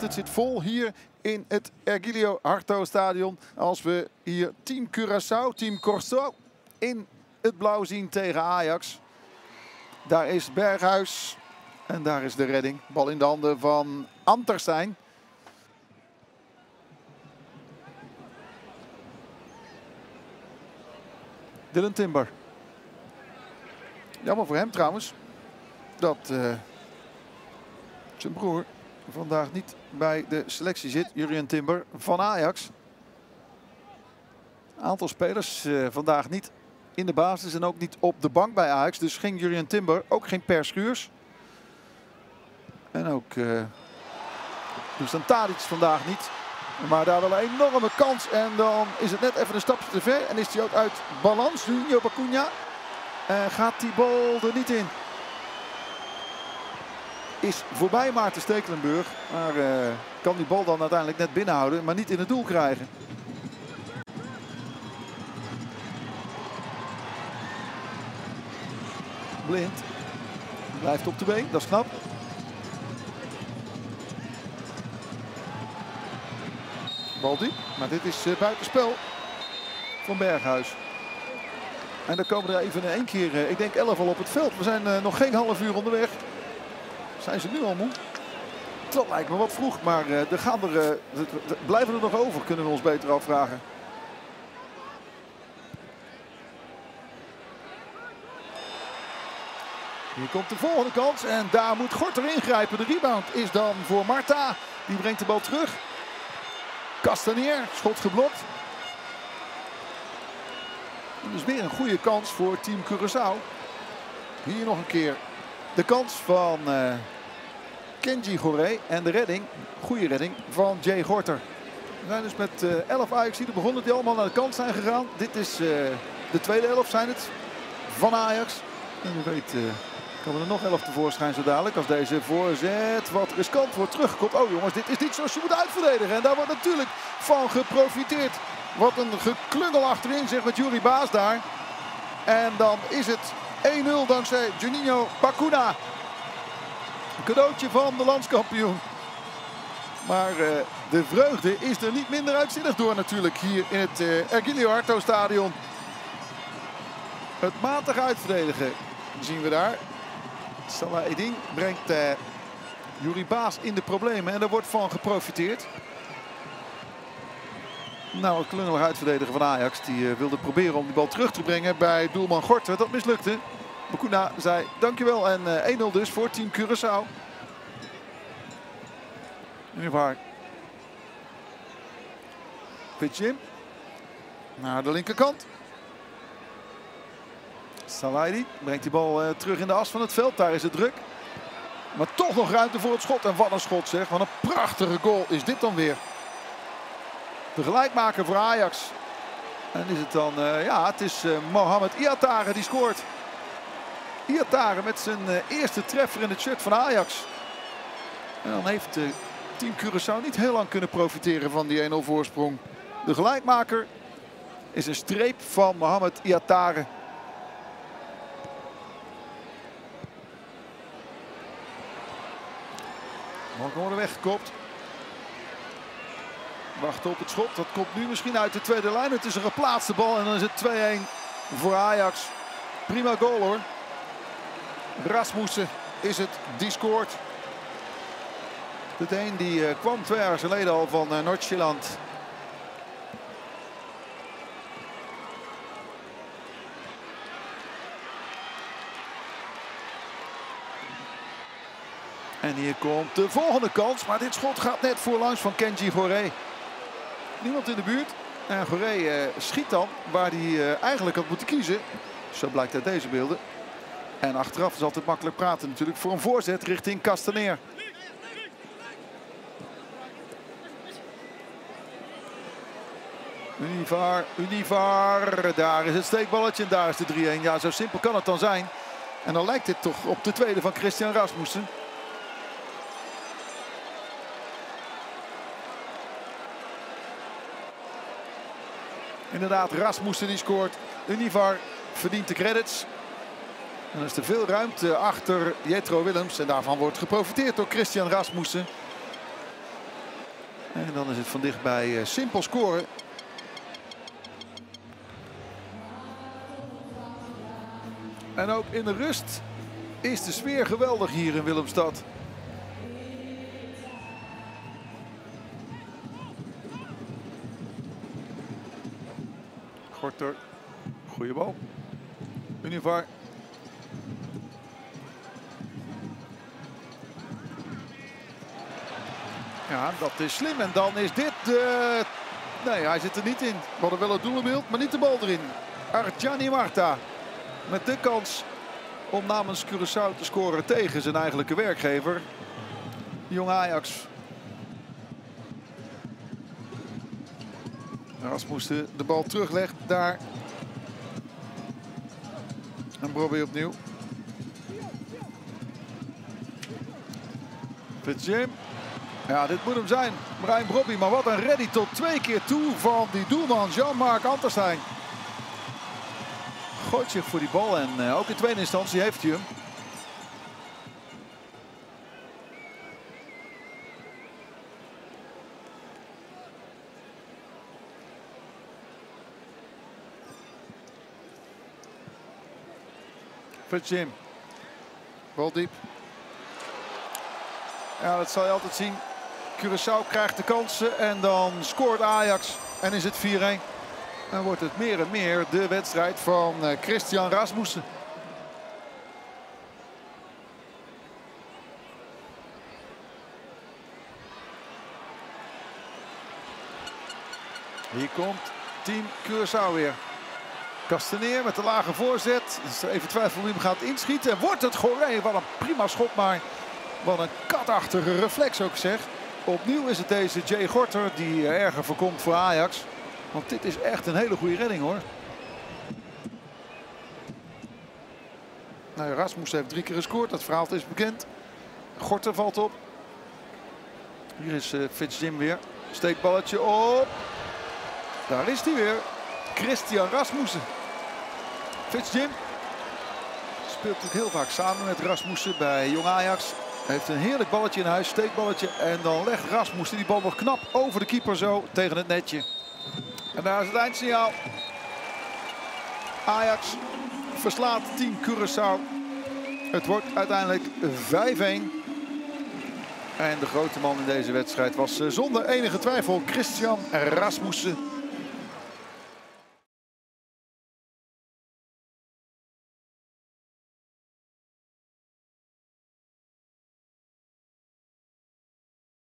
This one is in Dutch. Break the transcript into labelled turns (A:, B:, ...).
A: het zit vol hier in het Ergilio Harto Stadion. Als we hier Team Curaçao, Team Corso in het blauw zien tegen Ajax. Daar is Berghuis en daar is de redding. Bal in de handen van Anterstein. Dylan Timber. Jammer voor hem trouwens. Dat uh, zijn broer vandaag niet bij de selectie zit. Jurien Timber van Ajax. Een aantal spelers uh, vandaag niet in de basis en ook niet op de bank bij Ajax. Dus geen Jurien Timber, ook geen Per Schuurs. En ook uh, dus dan Tadic vandaag niet. Maar daar wel een enorme kans. En dan is het net even een stapje te ver. En is hij ook uit balans. Nu Joop gaat die bal er niet in. Is voorbij Maarten Stekelenburg. Maar uh, kan die bal dan uiteindelijk net binnenhouden. Maar niet in het doel krijgen. Blind. Blijft op de been. Dat is knap. Bal. Maar dit is uh, buitenspel van Berghuis. En dan komen er even in één keer, uh, ik denk 11 al op het veld. We zijn nog geen half uur onderweg. Zijn ze nu al moe? Dat lijkt me wat vroeg, maar er, gaan er, blijven er nog over, kunnen we ons beter afvragen. Hier komt de volgende kans en daar moet Gorter ingrijpen. De rebound is dan voor Marta. Die brengt de bal terug. Castanier, schot geblokt. En dus weer een goede kans voor team Curaçao. Hier nog een keer de kans van uh, Kenji Goré. En de redding, goede redding, van Jay Gorter. We zijn dus met uh, 11 Ajax hier begonnen die allemaal naar de kant zijn gegaan. Dit is uh, de tweede elf zijn het van Ajax. En u weet Komen er nog 11 tevoorschijn zo dadelijk. Als deze voorzet wat riskant wordt teruggekomen. Oh jongens, dit is niet zoals je moet uitverdedigen. En daar wordt natuurlijk van geprofiteerd. Wat een geklungel achterin zeg met Jury Baas daar. En dan is het 1-0 dankzij Juninho Pacuna. Een cadeautje van de landskampioen. Maar uh, de vreugde is er niet minder uitzinnig door natuurlijk hier in het uh, Ergilio Harto stadion. Het matig uitverdedigen zien we daar. Salah Edin brengt uh, Baas in de problemen en daar wordt van geprofiteerd. Nou, het klungelig uitverdedigen van Ajax. Die uh, wilde proberen om die bal terug te brengen bij doelman Gorter. Dat mislukte. Bakuna zei dankjewel en uh, eh, 1-0 dus voor team Curaçao. Nu waar. Pitchin. Naar de linkerkant. Salaidi brengt die bal uh, terug in de as van het veld. Daar is het druk. Maar toch nog ruimte voor het schot. En wat een schot zeg. Wat een prachtige goal is dit dan weer. De gelijkmaker voor Ajax. En is het dan, uh, ja, het is uh, Mohamed Iatare die scoort. Iatare met zijn eerste treffer in het shirt van Ajax. En dan heeft team Curaçao niet heel lang kunnen profiteren van die 1-0 voorsprong. De gelijkmaker is een streep van Mohamed Iatare. Mag worden weggekopt. Wachten op het schot. Dat komt nu misschien uit de tweede lijn. Het is een geplaatste bal en dan is het 2-1 voor Ajax. Prima goal hoor. Rasmussen is het die scoort. De een die uh, kwam twee jaar geleden al van uh, Noord-Zeeland. En hier komt de volgende kans. Maar dit schot gaat net voorlangs van Kenji Goré. Niemand in de buurt. En Goré uh, schiet dan waar hij uh, eigenlijk had moeten kiezen. Zo blijkt uit deze beelden. En achteraf is altijd makkelijk praten natuurlijk. Voor een voorzet richting Castaneer. Univar, Univar. Daar is het steekballetje en daar is de 3-1. Ja, zo simpel kan het dan zijn. En dan lijkt dit toch op de tweede van Christian Rasmussen. Inderdaad, Rasmussen die scoort. Univar verdient de credits. Dan is er veel ruimte achter Jetro Willems. En daarvan wordt geprofiteerd door Christian Rasmussen. En dan is het van dichtbij uh, simpel scoren. En ook in de rust is de sfeer geweldig hier in Willemstad. Gorter, goede bal. Univar. Ja, dat is slim. En dan is dit de... Nee, hij zit er niet in. We hadden wel het doelenbeeld, maar niet de bal erin. Arjani Marta met de kans om namens Curaçao te scoren tegen zijn eigenlijke werkgever. Jong Ajax. Rasmussen de bal teruglegt daar. En Bobby opnieuw. Fitzjim. Ja, dit moet hem zijn. Brian Brobby, maar wat een ready tot twee keer toe van die doelman Jean-Marc Anterstein. Gooit zich voor die bal en uh, ook in tweede instantie heeft hij hem. Jim. Bal diep. Ja, dat zal je altijd zien. Curaçao krijgt de kansen en dan scoort Ajax. En is het 4-1. Dan wordt het meer en meer de wedstrijd van eh, Christian Rasmussen. Hier komt team Curaçao weer. Kasteneer met de lage voorzet. Dus even twijfel wie hem gaat inschieten. En wordt het Goré. Wat een prima schot, maar wat een katachtige reflex ook zeg. Opnieuw is het deze Jay Gorter die erger voorkomt voor Ajax. Want dit is echt een hele goede redding hoor. Nou, Rasmus heeft drie keer gescoord. Dat verhaal is bekend. Gorter valt op. Hier is uh, Fitzjim weer. Steekballetje op. Daar is hij weer. Christian Rasmussen. Fitzjim speelt natuurlijk heel vaak samen met Rasmussen bij Jong Ajax. Heeft een heerlijk balletje in huis, steekballetje. En dan legt Rasmussen die bal nog knap over de keeper zo tegen het netje. En daar is het eindsignaal. Ajax verslaat team Curaçao. Het wordt uiteindelijk 5-1. En de grote man in deze wedstrijd was eh, zonder enige twijfel Christian Rasmussen.